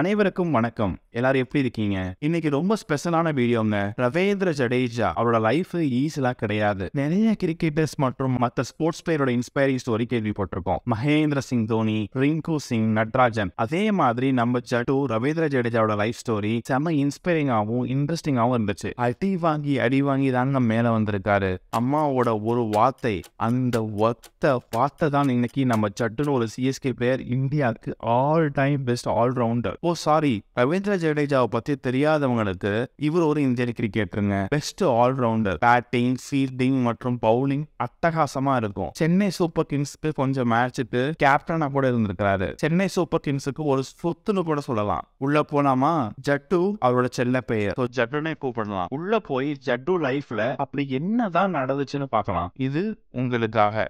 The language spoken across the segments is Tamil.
அனைவருக்கும் வணக்கம். எல்லாரும் எப்படி இருக்கீங்க? இன்னைக்கு ரொம்ப ஸ்பெஷலான வீடியோங்க ரவேந்திர ஜடேஜா அவரோட லைஃப் ஈஸியா கிடையாது. நிறைய கிரிக்கெட்டர்ஸ் மற்றும் மற்ற ஸ்போர்ட்ஸ் பிளேயரோட இன்ஸ்பைரிங் ஸ்டோரி கேள்விப்பட்டிருக்கோம். மகேந்திர சிங் தோனி ரிங்கு சிங் நட்ராஜன். அதே மாதிரி நம்ம ஜட்டு ரவீந்திர ஜடேஜாவோட லைஃப் ஸ்டோரி செம்ம இன்ஸ்பைரிங்காகவும் இன்ட்ரெஸ்டிங்காகவும் இருந்துச்சு. அடி வாங்கி அடி வாங்கி தாங்க மேல வந்திருக்காரு. அம்மாவோட ஒரு வார்த்தை அந்த ஒத்த வார்த்தை தான் இன்னைக்கு நம்ம ஜட்டுன்னு ஒரு சிஎஸ்கே பிளேயர் இந்தியாவுக்கு all time best allrounder oh sorry Ravindra ஜடேஜாவை பத்தி தெரியாதவங்களுக்கு இவர் ஒரு இந்தியன் கிரிக்கெட்டருங்க பெஸ்ட் ஆல்ரவுண்டர் பேட்டிங் ஃபீல்டிங் மற்றும் பவுலிங் அட்டகாசமா இருக்கும். சென்னை சூப்பர் கிங்ஸ்க்கு கொஞ்சம் மேட்சுக்கு கேப்டனா கூட இருந்திருக்கிறாரு. சென்னை சூப்பர் கிங்ஸுக்கு ஒரு சொத்துன்னு கூட சொல்லலாம். உள்ள போனாமா ஜட்டு அவரோட செல்ல பெயர். ஜட்டுனே கூப்பிடலாம். உள்ள போய் ஜட்டு லைஃப்ல அப்படி என்னதான் நடந்துச்சுன்னு பார்க்கலாம். இது உங்களுக்காக.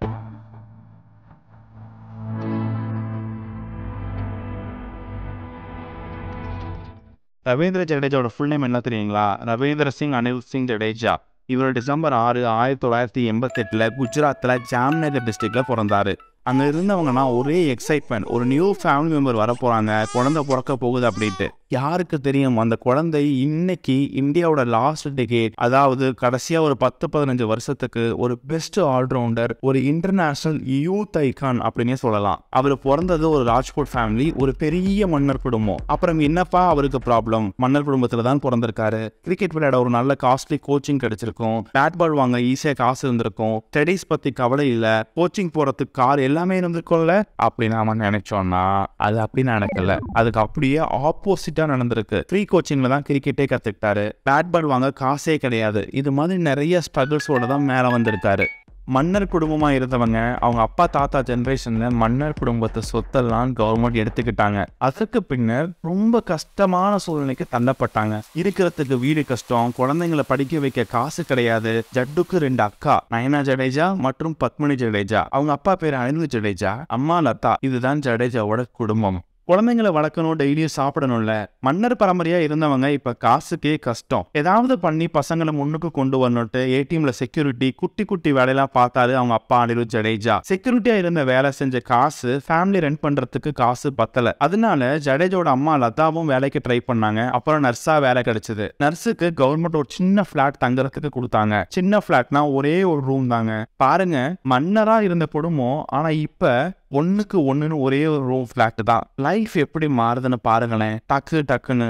ரவீந்திர ஜடேஜாவோட ஃபுல் நேம் என்ன தெரியுங்களா? ரவீந்திர சிங் அனில் சிங் ஜடேஜா. இவர் டிசம்பர் ஆறு ஆயிரத்தி தொள்ளாயிரத்தி எண்பத்தெட்டில் குஜராத்தில் ஜாம்நகர் டிஸ்ட்ரிக்டில் பிறந்தார். அங்கே இருந்தவங்கன்னா ஒரே எக்ஸைட்மெண்ட் ஒரு நியூ ஃபேமிலி மெம்பர் வர போகிறாங்க குழந்தை பிறக்க போகுது அப்படின்ட்டு. யாருக்கு தெரியும்? அந்த குழந்தை இன்னைக்கு இந்தியாவோட லாஸ்ட் டிகேட் அதாவது கடைசியா ஒரு பத்து பதினஞ்சு வருஷத்துக்கு ஒரு பெஸ்ட் ஆல்ரவுண்டர் ஒரு இன்டர்நேஷனல் யூத் ஐகான் அப்படின்னே சொல்லலாம். அவர் பிறந்தது ஒரு ராஜ்கோட் ஃபேமிலி ஒரு பெரிய மன்னர் குடும்பம். அப்புறம் என்னப்பா அவருக்கு ப்ராப்ளம் மன்னர் குடும்பத்துல தான் பிறந்திருக்காரு. கிரிக்கெட் விளையாட ஒரு நல்ல காஸ்ட்லி கோச்சிங் கிடைச்சிருக்கும். பேட் பால் வாங்க ஈஸியாக காசு இருந்திருக்கும். ஸ்டடீஸ் பத்தி கவலை இல்ல. கோச்சிங் போறதுக்கு கார் எல்லாமே இருந்திருக்கும்ல. அப்படி நாம நினைச்சோம்னா அது அப்படி நினைக்கல அதுக்கு அப்படியே ஆப்போசிட் ஆப்போசிட்டாக நடந்திருக்கு. ஃப்ரீ கோச்சிங்கில் தான் கிரிக்கெட்டே கற்றுக்கிட்டாரு பேட் பால் வாங்க காசே கிடையாது. இது மாதிரி நிறைய ஸ்ட்ரகிள்ஸோட தான் மேலே வந்திருக்காரு. மன்னர் குடும்பமாக இருந்தவங்க அவங்க அப்பா தாத்தா ஜென்ரேஷனில் மன்னர் குடும்பத்தை சொத்தெல்லாம் கவர்மெண்ட் எடுத்துக்கிட்டாங்க. அதற்கு பின்னர் ரொம்ப கஷ்டமான சூழ்நிலைக்கு தள்ளப்பட்டாங்க. இருக்கிறதுக்கு வீடு கஷ்டம் குழந்தைங்களை படிக்க வைக்க காசு கிடையாது. ஜட்டுக்கு ரெண்டு அக்கா நயனா ஜடேஜா மற்றும் பத்மினி ஜடேஜா. அவங்க அப்பா பேர் அனில் ஜடேஜா அம்மா லதா. இதுதான் ஜடேஜாவோட குடும்பம். குழந்தைங்களை வளர்க்கணும் டெய்லியும் சாப்பிடணும்ல. மன்னர் பரம்பரையா இருந்தவங்க இப்ப காசுக்கே கஷ்டம். ஏதாவது பண்ணி பசங்களை முன்னுக்கு கொண்டு வரணும்ட்டு ஏடிஎம்ல செக்யூரிட்டி குட்டி குட்டி வேலையெல்லாம் பார்த்தாரு அவங்க அப்பா அனிருத் ஜடேஜா. செக்யூரிட்டியா இருந்த வேலை செஞ்ச காசு ஃபேமிலி ரன் பண்றதுக்கு காசு பத்தல. அதனால ஜடேஜோட அம்மா லதாவும் வேலைக்கு ட்ரை பண்ணாங்க. அப்புறம் நர்ஸா வேலை கிடைச்சது. நர்ஸுக்கு கவர்மெண்ட் ஒரு சின்ன பிளாட் தங்குறதுக்கு கொடுத்தாங்க. சின்ன பிளாட்னா ஒரே ஒரு ரூம் தாங்க. பாருங்க மன்னரா இருந்த குடும்பம் ஆனா இப்ப ஒன்றுக்கு ஒன்றுன்னு ஒரே ஒரு ரூம் ஃப்ளாட்டு தான். லைஃப் எப்படி மாறுதுன்னு பாருங்களேன். டக்கு டக்குன்னு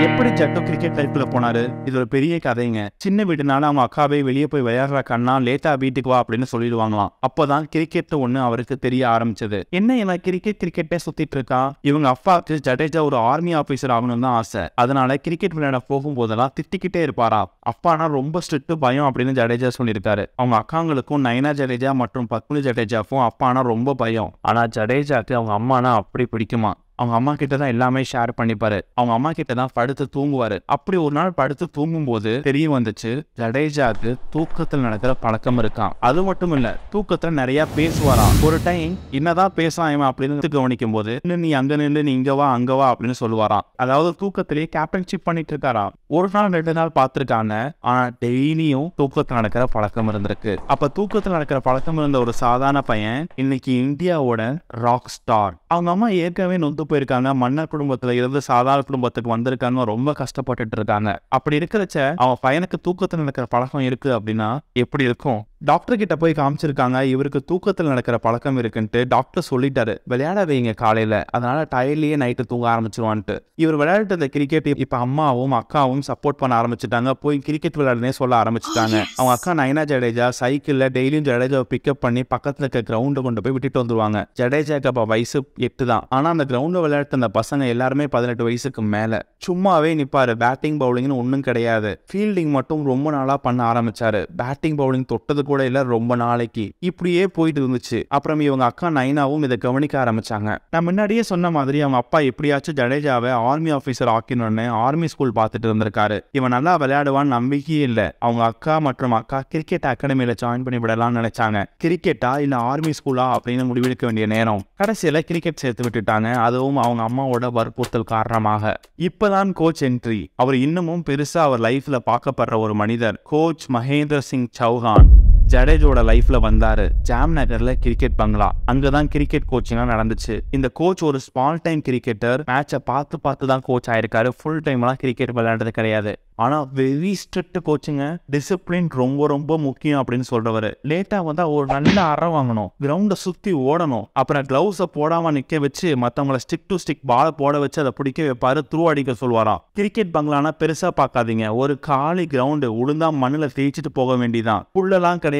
எப்படி ஜட்டு கிரிக்கெட் லைஃப்ல போனாரு? இது ஒரு பெரிய கதைங்க. சின்ன வீடுனால அவங்க அக்காவை வெளியே போய் விளையாடுற கண்ணா லேட்டா வீட்டுக்கு வா அப்படின்னு சொல்லிடுவாங்களாம். அப்போதான் கிரிக்கெட் ஒண்ணு அவருக்கு தெரிய ஆரம்பிச்சது. என்ன இவன் கிரிக்கெட் கிரிக்கெட்டே சுத்திட்டு இருக்கான் இவங்க அப்பாவுக்கு ஜடேஜா ஒரு ஆர்மி ஆபீசர் ஆகணும்னு தான் ஆசை. அதனால கிரிக்கெட் விளையாட போகும்போதெல்லாம் திட்டிக்கிட்டே இருப்பாரா? அப்பானா ரொம்ப ஸ்ட்ரிக்ட் பயம் அப்படின்னு ஜடேஜா சொல்லியிருக்காரு. அவங்க அக்காங்களுக்கும் நயனா ஜடேஜா மற்றும் பத்மினி ஜடேஜாவுக்கும் அப்பானா ரொம்ப பயம். ஆனா ஜடேஜாக்கு அவங்க அம்மானா அப்படி பிடிக்குமா? அவங்க அம்மா கிட்ட தான் எல்லாமே ஷேர் பண்ணிப்பாரு. அவங்க அம்மா கிட்ட தான் படுத்து தூங்குவாரு. அப்படி ஒரு நாள் படுத்து தூங்கும்போது தெரிய வந்துச்சு ஜடேஜாக்கு தூக்கத்தில் நடக்கிற பழக்கம் இருக்கான் அது மட்டும் இல்ல தூக்கத்துல நிறைய பேசுவாராம். ஒரு டைம் என்னதான் பேசலாம் இவன் அப்படின்னு கவனிக்கும் போது நீ அங்க நின்று நீ இங்க வா அங்க வா அப்படின்னு சொல்லுவாராம். அதாவது தூக்கத்திலேயே கேப்டன்ஷிப் பண்ணிட்டு இருக்காராம். ஒரு நாள் ரெண்டு நாள் பார்த்திருக்காங்க. ஆனா டெய்லியும் தூக்கத்தில் நடக்கிற பழக்கம் இருந்திருக்கு. அப்ப தூக்கத்தில் நடக்கிற பழக்கம் இருந்த ஒரு சாதாரண பையன் இன்னைக்கு இந்தியாவோட ராக் ஸ்டார் அவங்க அம்மா ஏற்கனவே நொந்து போயிருக்காங்க மன்னர் குடும்பத்துல இருந்து சாதாரண குடும்பத்துக்கு வந்திருக்காங்க ரொம்ப கஷ்டப்பட்டுட்டு இருக்காங்க. அப்படி இருக்கிறச்ச அவன் பையனுக்கு தூக்கத்தில் நடக்கிற பழக்கம் இருக்கு அப்படின்னா எப்படி இருக்கும்? டாக்டர் கிட்ட போய் காமிச்சிருக்காங்க இவருக்கு தூக்கத்தில் நடக்கிற பழக்கம் இருக்குன்ட்டு டாக்டர் சொல்லிட்டாரு. விளையாட வைங்க காலையில. அதனால டயர்லயே நைட்டு தூங்க ஆரம்பிச்சிருவான்ட்டு. இவர் விளையாடிட்டு இந்த கிரிக்கெட் இப்ப அம்மாவும் அக்காவும் சப்போர்ட் பண்ண ஆரம்பிச்சிட்டாங்க. போய் கிரிக்கெட் விளையாடுனே சொல்ல ஆரம்பிச்சிட்டாங்க. அவங்க அக்கா நயனா ஜடேஜா சைக்கிள்ல டெய்லியும் ஜடேஜாவை பிக்கப் பண்ணி பக்கத்துல இருக்க கிரவுண்டு கொண்டு போய் விட்டுட்டு வந்துருவாங்க. ஜடேஜாக்கு அப்ப வயசு எட்டு தான் ஆனா அந்த அவங்க விளையாட்டு அந்த பசங்க எல்லாருமே பதினெட்டு வயசுக்கு மேலே. சும்மாவே நிப்பாரு பேட்டிங் பவுலிங்னு ஒன்றும் கிடையாது. ஃபீல்டிங் மட்டும் ரொம்ப நாளாக பண்ண ஆரம்பிச்சாரு. பேட்டிங் பவுலிங் தொட்டது கூட இல்லை ரொம்ப நாளைக்கு. இப்படியே போயிட்டு இருந்துச்சு. அப்புறம் இவங்க அக்கா நைனாவும் இதை கவனிக்க ஆரம்பிச்சாங்க. நான் முன்னாடியே சொன்ன மாதிரி அவங்க அப்பா எப்படியாச்சும் ஜடேஜாவை ஆர்மி ஆஃபீஸர் ஆக்கணும்னு ஆர்மி ஸ்கூல் பார்த்துட்டு இருந்திருக்காரு. இவன் நல்லா விளையாடுவான்னு நம்பிக்கையே இல்லை. அவங்க அக்கா மற்றும் அக்கா கிரிக்கெட் அகாடமியில ஜாயின் பண்ணி விடலாம்னு நினைச்சாங்க. கிரிக்கெட்டா இல்லை ஆர்மி ஸ்கூலா அப்படின்னு முடிவெடுக்க வேண்டிய நேரம்? கடைசியில் கிரிக்கெட் சேர்த்து விட்டுட்டாங்க. அதுவும் அவங்க அம்மாவோட வற்புறுத்தல் காரணமாக. இப்பதான் கோச் என்ட்ரி அவர் இன்னமும் பெருசா அவர் லைஃப்ல பார்க்கப்படுற ஒரு மனிதர் கோச் மகேந்திர சிங் சௌஹான். ஜடேஜோட லைஃப்ல வந்தாரு. ஜாம் நகர்ல கிரிக்கெட் பங்களா அங்கதான் கிரிக்கெட் கோச்சிங்லாம் நடந்துச்சு. இந்த கோச் ஒரு ஸ்மால் டைம் கிரிக்கெட்டர் மேட்சை பார்த்து பார்த்து தான் கோச் ஆயிருக்காரு. ஃபுல் டைம்லாம் கிரிக்கெட் விளையாடுறது கிடையாது. ஆனா வெரி ஸ்ட்ரிக்ட் கோச்சிங்க டிசிப்ளின் ரொம்ப ரொம்ப முக்கியம் அப்படின்னு சொல்றவரு. லேட்டா வந்தா ஒரு நல்ல அறை வாங்கணும். கிரவுண்டை சுத்தி ஓடணும். அப்புறம் கிளவுஸை போடாம நிக்க வச்சு மத்தவங்கள ஸ்டிக் டு ஸ்டிக் பால போட வச்சு அதை பிடிக்க வைப்பாரு. த்ரூ அடிக்க சொல்வாராம் கிரிக்கெட் பங்களானா பெருசா பார்க்காதீங்க. ஒரு காலி கிரவுண்டு உளுந்தா மண்ணுல தேய்ச்சிட்டு போக வேண்டியதான் புல்லெல்லாம் கிடையாது.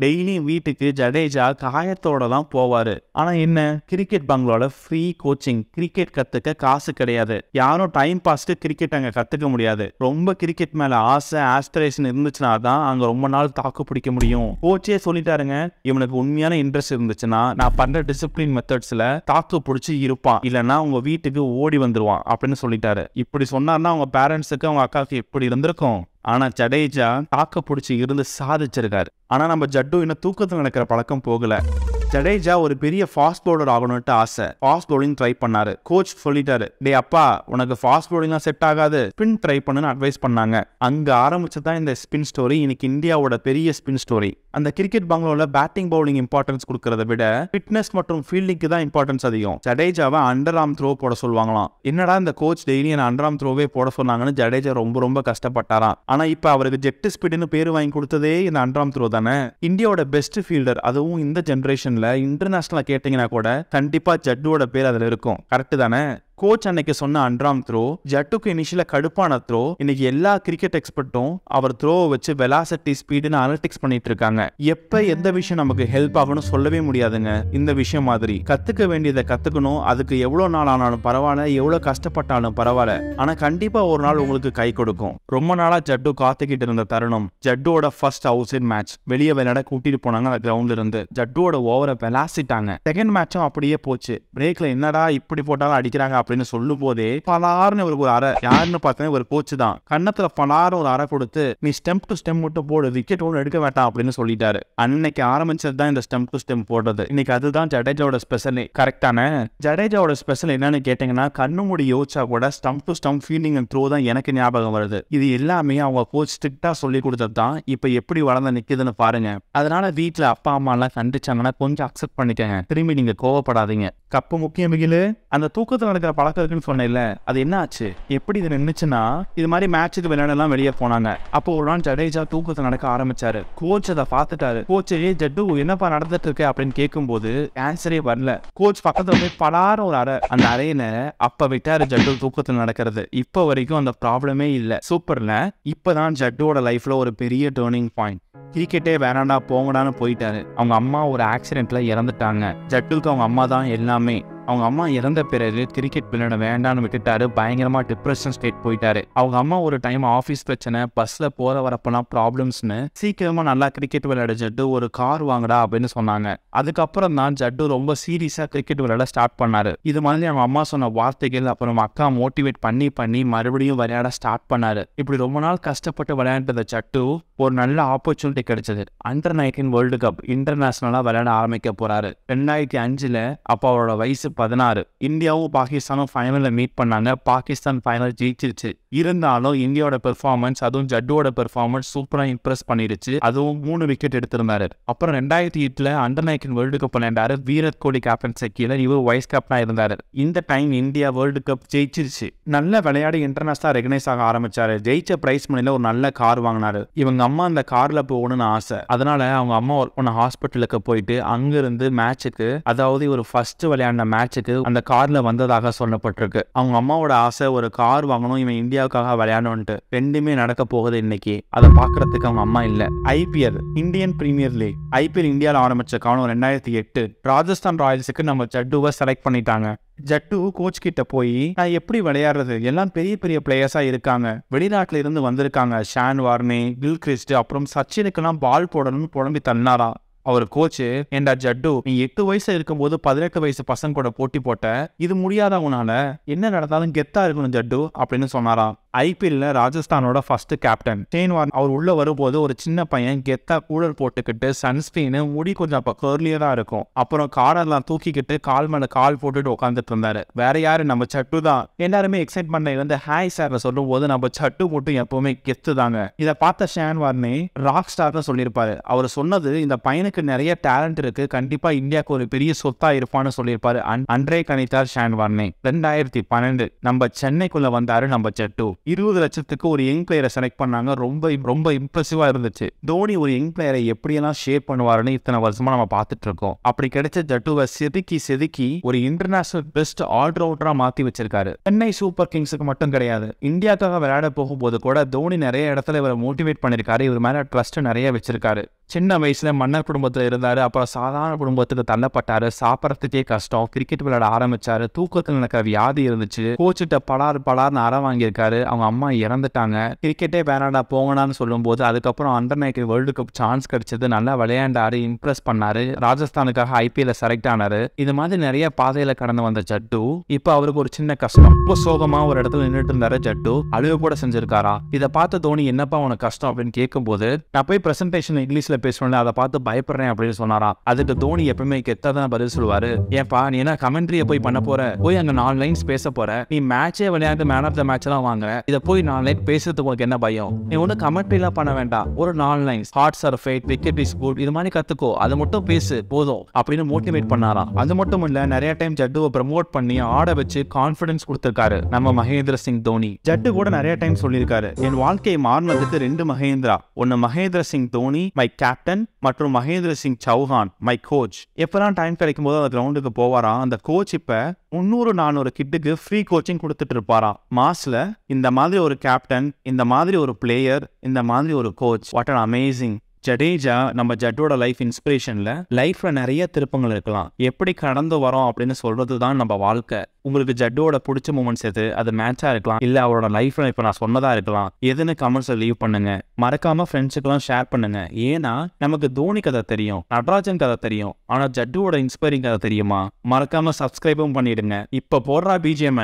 டெய்லியும் வீட்டுக்கு ஜடேஜா காயத்தோட தான் போவாரு. ஆனா என்ன? கிரிக்கெட் பங்களோட ஃப்ரீ கோச்சிங் கிரிக்கெட் கத்துக்க காசு கிடையாது. யாரும் டைம் பாஸ்க்கு கிரிக்கெட் அங்க கத்துக்க முடியாது. ரொம்ப கிரிக்கெட் மேல ஆசை ஆஸ்பிரேஷன் இருந்துச்சுன்னா தான் அங்க ரொம்ப நாள் தாக்கு பிடிக்க முடியும். கோச்சே சொல்லிட்டாருங்க இவனுக்கு உண்மையான இன்ட்ரெஸ்ட் இருந்துச்சுன்னா நான் பண்ற டிசிப்ளின் மெத்தட்ஸ்ல தாக்கு பிடிச்சி இருப்பான். இல்லைன்னா உங்க வீட்டுக்கு ஓடி வந்துருவான். அப்படின்னு சொல்லிட்டாரு. இப்படி சொன்னார்னா அவங்க பேரண்ட்ஸுக்கு அவங்க அக்காவுக்கு எப்படி இருந்திருக்கும். ஆனா ஜடேஜா தாக்க பிடிச்சி இருந்து சாதிச்சிருக்காரு. ஆனா நம்ம ஜட்டு இன்னும் தூக்கத்தில் நடக்கிற பழக்கம் போகல. ஜடேஜா ஒரு பெரிய ஃபாஸ்ட் பவுலர் ஆகணும்ட்டு ஆசை. ஃபாஸ்ட் பவுலிங் ட்ரை பண்ணாரு. கோச் சொல்லிட்டாரு டே அப்பா உனக்கு ஃபாஸ்ட் பவுலிங்லாம் செட் ஆகாது. ஸ்பின் ட்ரை பண்ணுன்னு அட்வைஸ் பண்ணாங்க. அங்க ஆரம்பிச்சதான் இந்த ஸ்பின் ஸ்டோரி இன்னைக்கு இந்தியாவோட பெரிய ஸ்பின் ஸ்டோரி அந்த கிரிக்கெட் பங்களோல பேட்டிங் பவுலிங் இம்பார்ட்டன்ஸ் கொடுக்கறத விட ஃபிட்னஸ் மற்றும் ஃபீல்டிங்க்கு தான் இம்பார்ட்டன்ஸ் அதிகம். ஜடேஜாவை அண்டர் ஆம் த்ரோ போட சொல்லுவாங்களாம். என்னடா இந்த கோச் டெய்லி என்ன அண்டர் ஆம் த்ரோவே போட சொன்னாங்கன்னு ஜடேஜா ரொம்ப ரொம்ப கஷ்டப்பட்டாராம். ஆனா இப்ப அவருக்கு ஜெட் ஸ்பீடுன்னு பேர் வாங்கி கொடுத்ததே இந்த அண்டர் ஆம் த்ரோ தானே. இந்தியாவோட பெஸ்ட் ஃபீல்டர் அதுவும் இந்த ஜென்ரேஷன்ல இன்டர்நேஷனலா கேட்டிங்கன்னா கூட கண்டிப்பா ஜட்டுவோட பேர் அதில் இருக்கும். கரெக்டு தானே? கோச் அன்னைக்கு சொன்ன அன்றாம் த்ரோ ஜட்டுக்கு இனிஷியல கடுப்பான த்ரோ இன்னைக்கு எல்லா கிரிக்கெட் எக்ஸ்பர்ட்டும் அவர் த்ரோவை வச்சு வெலாசிட்டி ஸ்பீடுன்னு அனலிட்டிக்ஸ் பண்ணிட்டு இருக்காங்க. எப்ப எந்த விஷயம் நமக்கு ஹெல்ப் ஆகும்னு சொல்லவே முடியாதுங்க. இந்த விஷயம் மாதிரி. கத்துக்க வேண்டியதை கத்துக்கணும். அதுக்கு எவ்வளவு நாள் ஆனாலும் பரவாயில்ல எவ்வளவு கஷ்டப்பட்டாலும் பரவாயில்ல. ஆனா கண்டிப்பா ஒரு நாள் உங்களுக்கு கை கொடுக்கும். ரொம்ப நாளா ஜட்டு காத்துக்கிட்டு இருந்த தருணம் ஜட்டுவோட ஃபர்ஸ்ட் ஹவுஸ் இன் மேட்ச் வெளியே விளையாட கூட்டிட்டு போனாங்க அந்த கிரவுண்ட்ல இருந்து. ஜட்டுவோட ஓவரை விளாசிட்டாங்க. செகண்ட் மேட்சும் அப்படியே போச்சு. பிரேக்ல என்னடா இப்படி போட்டாலும் அடிக்கிறாங்க அப்படின்னு சொல்லும் போதே பலார்னு இவருக்கு ஒரு அரை யாருன்னு பார்த்தீங்கன்னா ஒரு கோச் தான். கன்னத்துல பலார் ஒரு அரை கொடுத்து நீ ஸ்டெம் டு ஸ்டெம் மட்டும் போடு விக்கெட் ஒன்று எடுக்க வேண்டாம் அப்படின்னு சொல்லிட்டாரு. அன்னைக்கு ஆரம்பிச்சது தான் இந்த ஸ்டெம்ப் டு ஸ்டெம் போடுறது. இன்னைக்கு அதுதான் ஜடேஜாவோட ஸ்பெஷல் கரெக்டான ஜடேஜாவோட ஸ்பெஷல் என்னன்னு கேட்டீங்கன்னா கண்ணு மூடி யோசிச்சா கூட stump to stump fielding and throw தான் எனக்கு ஞாபகம் வருது. இது எல்லாமே அவங்க கோச் ஸ்ட்ரிக்டா சொல்லி கொடுத்தது தான் இப்போ எப்படி வளர்ந்து நிக்குதுன்னு பாருங்க. அதனால வீட்டில் அப்பா அம்மா எல்லாம் கண்டிச்சாங்கன்னா கொஞ்சம் அக்செப்ட் பண்ணிக்கங்க. திரும்பி நீங்க கோவப்படாதீங்க. கப்பு முக்கியம் மிகிலு. அந்த தூக்கத்தில் நடக்கிற பழக்கம் இருக்குன்னு சொன்னேன்ல அது என்ன ஆச்சு? எப்படி இது நின்றுச்சுன்னா இது மாதிரி மேட்சுக்கு விளையாடலாம் வெளியே போனாங்க. அப்போ ஒரு நாள் ஜடேஜா தூக்கத்தில் நடக்க ஆரம்பிச்சாரு. கோச் அதை பார்த்துட்டாரு. கோச் ஏ ஜட்டு என்னப்பா நடந்துட்டு இருக்கு? அப்படின்னு கேட்கும்போது ஆன்சரே வரல. கோச் பக்கத்துல போய் பலார ஒரு அறை அந்த அறையில அப்ப விட்டாரு ஜட்டு தூக்கத்தில் நடக்கிறது. இப்போ வரைக்கும் அந்த ப்ராப்ளமே இல்லை. சூப்பர்ல இப்பதான் ஜட்டுவோட லைஃப்ல ஒரு பெரிய டேர்னிங் பாயிண்ட் கிரிக்கெட்டே வேணாண்டா போங்கடான்னு போயிட்டாரு. அவங்க அம்மா ஒரு ஆக்சிடென்ட்ல இறந்துட்டாங்க. ஜட்டுக்கு அவங்க அம்மா தான் எல்லாமே. அவங்க அம்மா இறந்த பிறகு கிரிக்கெட் விளையாட வேண்டாம்னு விட்டுட்டாரு. பயங்கரமா டிப்ரெஷன் ஸ்டேட் போயிட்டாரு. அவங்க அம்மா ஒரு டைம் ஆஃபீஸ் பிரச்சனை பஸ்ல போற வரப்பெல்லாம் ப்ராப்ளம்ஸ்னு சீக்கிரமா நல்லா கிரிக்கெட் விளையாட ஜட்டு ஒரு கார் வாங்கடா அப்படின்னு சொன்னாங்க. அதுக்கப்புறம் தான் ஜட்டு ரொம்ப சீரியஸா கிரிக்கெட் விளையாட ஸ்டார்ட் பண்ணாரு. இது மாதிரி அவங்க அம்மா சொன்ன வார்த்தைகள் அப்புறம் அக்கா மோட்டிவேட் பண்ணி பண்ணி மறுபடியும் விளையாட ஸ்டார்ட் பண்ணாரு. இப்படி ரொம்ப நாள் கஷ்டப்பட்டு விளையாண்டத ஜட்டு ஒரு நல்ல ஆப்பர்ச்சுனிட்டி கிடைச்சது. அண்டர் நைன்டீன் வேர்ல்டு கப் இன்டர்நேஷனலா விளையாட ஆரம்பிக்க போறாரு. ரெண்டாயிரத்தி அஞ்சுல அப்போ அவரோட வயசு பதினாறு. இந்தியாவும் பாகிஸ்தானும் ஃபைனலில் மீட் பண்ணாங்க. பாகிஸ்தான் ஃபைனல் ஜெயிச்சிருச்சு. இருந்தாலும் இந்தியாவோட பெர்ஃபார்மன்ஸ் அதுவும் ஜட்டுவோட பெர்ஃபார்மன்ஸ் சூப்பராக இம்ப்ரெஸ் பண்ணிருச்சு. அதுவும் மூணு விக்கெட் எடுத்திருந்தாரு. அப்புறம் ரெண்டாயிரத்தி எட்டில் அண்டர் நைன்டீன் வேர்ல்டு கப் விளையாண்டாரு. வீரத் கோலி கேப்டன்சி கீழே இவர் வைஸ் கேப்டனாக இருந்தார். இந்த டைம் இந்தியா வேர்ல்டு கப் ஜெயிச்சிருச்சு. நல்ல விளையாடி இன்டர்நேஷனலாக ரெகனைஸ் ஆக ஆரம்பிச்சாரு. ஜெயிச்ச பிரைஸ் மணியில் ஒரு நல்ல கார் வாங்கினாரு. இவங்க அம்மா அந்த கார்ல போகணும்னு ஆசை. அதனால அவங்க அம்மா ஒர்க் பண்ண ஹாஸ்பிட்டலுக்கு போயிட்டு அங்கிருந்து மேட்சுக்கு அதாவது ஒரு ஃபர்ஸ்ட் விளையாடின மேட்சுக்கு அந்த கார்ல வந்ததாக சொல்லப்பட்டிருக்கு. அவங்க அம்மாவோட ஆசை ஒரு கார் வாங்கணும் இவன் இந்தியாவுக்காக விளையாடணும்ட்டு ரெண்டுமே நடக்க போகுது இன்னைக்கு. அதை பாக்குறதுக்கு அவங்க அம்மா இல்ல. IPL Indian premier league. IPL இந்தியாவில் ஆரம்பிச்ச காலம் ரெண்டாயிரத்தி எட்டு. ராஜஸ்தான் ராயல்ஸுக்கு நம்ம ஜட்டுவை செலக்ட் பண்ணிட்டாங்க. ஜட்டு கோச் கிட்ட போய் நான் எப்படி விளையாடுறது? எல்லாம் பெரிய பெரிய பிளேயர்ஸா இருக்காங்க. வெளிநாட்டுல இருந்து வந்திருக்காங்க. ஷான் வார்னே கில் கிறிஸ்ட் அப்புறம் சச்சினுக்கெல்லாம் பால் போடணும்னு புலம்பி தன்னாரா அவர் கோச்சு ஏண்டா ஜட்டு நீ எட்டு வயசு இருக்கும்போது பதினெட்டு வயசு பசங்க கூட போட்டி போட்ட இது முடியாதவனால என்ன நடந்தாலும் கெத்தா இருக்கணும் ஜட்டு அப்படின்னு சொன்னாராம். ஐபிஎல்ல ராஜஸ்தானோட ஃபர்ஸ்ட் கேப்டன் ஷேன் வார்ன் அவர் உள்ள வரும்போது ஒரு சின்ன பையன் கெத்தா கூலர் போட்டுக்கிட்டு சன்ஸ்கிரீன் முடி கொஞ்சம் அப்ப கேர்லியா தான் இருக்கும். அப்புறம் காரெல்லாம் தூக்கிக்கிட்டு கால் மேல கால் போட்டுட்டு உட்காந்துட்டு இருந்தாரு. வேற யாரு? நம்ம சட்டு தான். எல்லாருமே எக்ஸைட்மெண்ட் இருந்து ஹாய் சார் சொல்லும் போது நம்ம சட்டு மட்டும் எப்பவுமே கெத்து தாங்க. இதை பார்த்த ஷேன் வார்னே ராக் ஸ்டார்னு சொல்லியிருப்பாரு. அவர் சொன்னது இந்த பையனுக்கு நிறைய டேலண்ட் இருக்கு. கண்டிப்பா இந்தியாவுக்கு ஒரு பெரிய சொத்தா இருப்பான்னு சொல்லியிருப்பாரு. அன்றே கணித்தார் ஷேன் வார்னே. ரெண்டாயிரத்தி பன்னெண்டு நம்ம சென்னைக்குள்ள வந்தாரு நம்ம சட்டு. இருபது லட்சத்துக்கு ஒரு யங் பிளேயரை செலக்ட் பண்ணாங்க. ரொம்ப ரொம்ப இம்ப்ரெசிவா இருந்துச்சு. தோனி ஒரு யங் பிளேயரை எப்படியெல்லாம் ஷேப் பண்ணுவாருன்னு இத்தனை வருஷமா நம்ம பார்த்துட்டு இருக்கோம். அப்படி கிடைச்ச ஜட்டுவை செதுக்கி செதுக்கி ஒரு இன்டர்நேஷனல் பெஸ்ட் ஆல்ரவுண்டரா மாத்தி வச்சிருக்காரு. சென்னை சூப்பர் கிங்ஸுக்கு மட்டும் கிடையாது. இந்தியாக்காக விளையாட போகும்போது கூட தோனி நிறைய இடத்துல இவரை மோட்டிவேட் பண்ணிருக்காரு. இவர் மேல ட்ரஸ்ட் நிறைய வச்சிருக்காரு. சின்ன வயசுல மன்னர் குடும்பத்துல இருந்தாரு. அப்புறம் சாதாரண குடும்பத்துக்கு தள்ளப்பட்டாரு. சாப்பிட்றதுக்கே கஷ்டம். கிரிக்கெட் விளையாட ஆரம்பிச்சாரு. தூக்கத்தில் நடக்கிற வியாதி இருந்துச்சு. கோச்சிட்ட பலார் பலார்னு அற வாங்கியிருக்காரு. அவங்க அம்மா இறந்துட்டாங்க. கிரிக்கெட்டே வேணாடா போங்கடான்னு சொல்லும்போது அதுக்கப்புறம் under nineteen world cup chance கிடைச்சது. நல்லா விளையாண்டாரு இம்ப்ரெஸ் பண்ணாரு. ராஜஸ்தானுக்காக ஐபிஎல்ல செலக்ட் ஆனாரு. இது மாதிரி நிறைய பாதையில கடந்து வந்த ஜட்டு இப்போ அவருக்கு ஒரு சின்ன கஷ்டம். ரொம்ப சோகமா ஒரு இடத்துல நின்றுட்டு இருந்தாரு ஜட்டு. அழுக கூட செஞ்சிருக்காரா? இதை பார்த்து தோனி என்னப்பா உனக்கு கஷ்டம்? அப்படின்னு கேட்கும்போது நான் போய் பிரசன்டேஷன் இங்கிலீஷ்ல பேசுவேன்ல அதை பார்த்து பயப்படுறேன் அப்படின்னு சொன்னாரா? அதுக்கு தோனி எப்பவுமே கெத்தா தான் பதில் சொல்லுவாரு. ஏன்பா நீ என்ன கமெண்ட்ரியை போய் பண்ண போற? போய் அங்க நாலு லைன்ஸ் பேச போற. நீ மேட்சே விளையாண்டு மேன் ஆஃப் த மேட்ச் எல்லாம் வாங்க இதை போய் நாலு லைன் பேசுறது உங்களுக்கு என்ன பயம்? நீ ஒன்றும் கமெண்ட்ரிலாம் பண்ண வேண்டாம். ஒரு நாலு lines hearts are fight wicket is good இது மாதிரி கத்துக்கோ. அதை மட்டும் பேசு போதும். அப்படின்னு மோட்டிவேட் பண்ணாராம். அது மட்டும் இல்ல நிறைய டைம் ஜட்டுவை ப்ரமோட் பண்ணி ஆட வச்சு கான்ஃபிடன்ஸ் கொடுத்திருக்காரு நம்ம மகேந்திர சிங் தோனி. ஜட்டு கூட நிறைய டைம் சொல்லியிருக்காரு. என் வாழ்க்கை மாறினதுக்கு ரெண்டு மகேந்திரா. ஒன்னு மகேந்திர சிங் தோனி மை கேப்டன் மற்றும் மகேந்திர சிங் சௌஹான் மை கோச் எப்பெல்லாம் டைம் கிடைக்கும் போது அந்த கிரவுண்டுக்கு போவாராம்? அந்த கோச் இப்ப முந்நூறு நானூறு கிட்டுக்கு ஃப்ரீ கோச்சிங் கொடுத்துட்டு இருப்பாராம் மாஸ்ல இந்த மாதிரி ஒரு கேப்டன் இந்த மாதிரி ஒரு பிளேயர் இந்த மாதிரி ஒரு coach what an amazing Jadeja நம்ம ஜட்டோட லைஃப் இன்ஸ்பிரேஷனில் லைஃப்பில் நிறைய திருப்பங்கள் இருக்கலாம். எப்படி கடந்து வரோம் அப்படின்னு சொல்கிறது தான் நம்ம வாழ்க்கை. உங்களுக்கு ஜட்டோட பிடிச்ச மூமெண்ட்ஸ் எது? அது மேட்சாக இருக்கலாம். இல்லை அவரோட லைஃப்பில் இப்போ நான் சொன்னதாக இருக்கலாம். எதுன்னு கமெண்ட்ஸ்ல லீவ் பண்ணுங்க. மறக்காமல் ஃப்ரெண்ட்ஸுக்கெல்லாம் ஷேர் பண்ணுங்க. ஏன்னா நமக்கு தோனி கதை தெரியும் நடராஜன் கதை தெரியும் ஆனால் ஜட்டுவோட இன்ஸ்பைரிங் கதை தெரியுமா? மறக்காமல் சப்ஸ்கிரைபும் பண்ணிடுங்க. இப்போ போடுறா பிஜிஎம்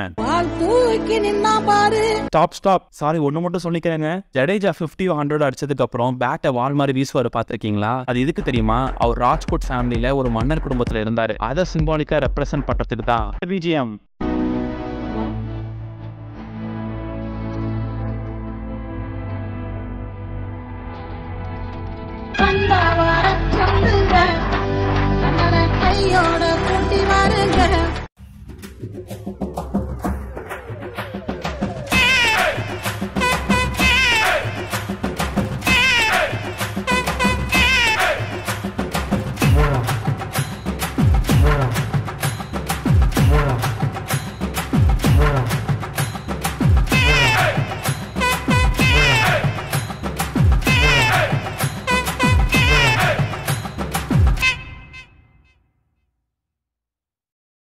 தூக்கி நின்னா பாரு. ஸ்டாப் ஸ்டாப் சாரி ஒன்று மட்டும் சொல்லிக்கிறேங்க. ஜடேஜா ஃபிஃப்டி ஹண்ட்ரட் அடிச்சதுக்கு அப்புறம் பேட்டை வால் மாதிரி வீசுவார் பார்த்துருக்கீங்களா? அது எதுக்கு தெரியுமா? அவர் ராஜ்கோட் ஃபேமிலியில ஒரு மன்னர் குடும்பத்துல இருந்தாரு. அதை சிம்பாலிக்கா ரெப்ரசென்ட் பண்றதுக்கு தான். பிஜிஎம் கையோட கூட்டி வாருங்க.